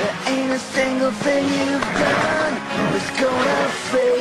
There ain't a single thing you've done that's gonna fade.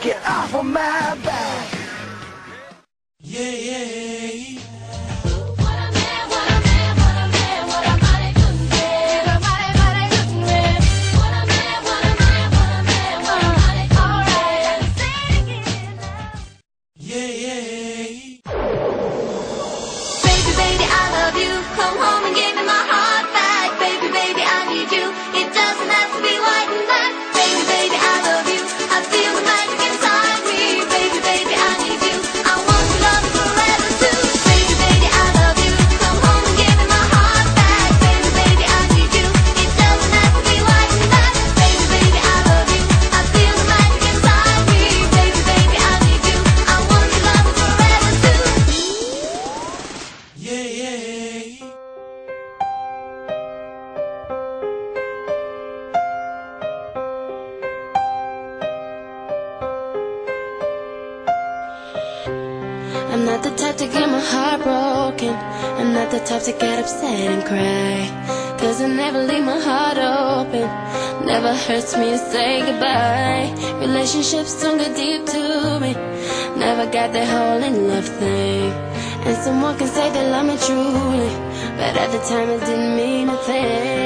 Get off of my back. Yeah, yeah. I'm not the type to get my heart broken. I'm not the type to get upset and cry. Cause I never leave my heart open. Never hurts me to say goodbye. Relationships don't go deep to me. Never got that whole in love thing. And someone can say they love me truly. But at the time it didn't mean a thing.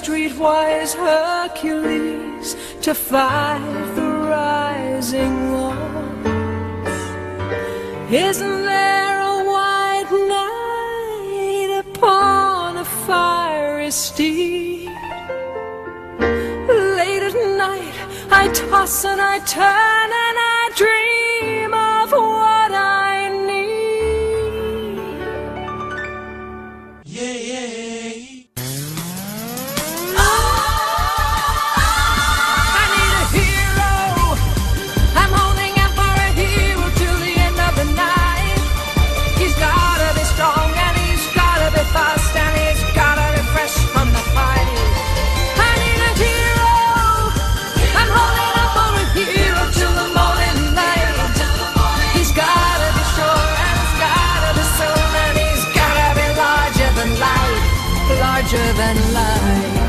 streetwise Hercules to fight the rising war. Isn't there a white knight upon a fiery steed? Late at night, I toss and I turn and I larger than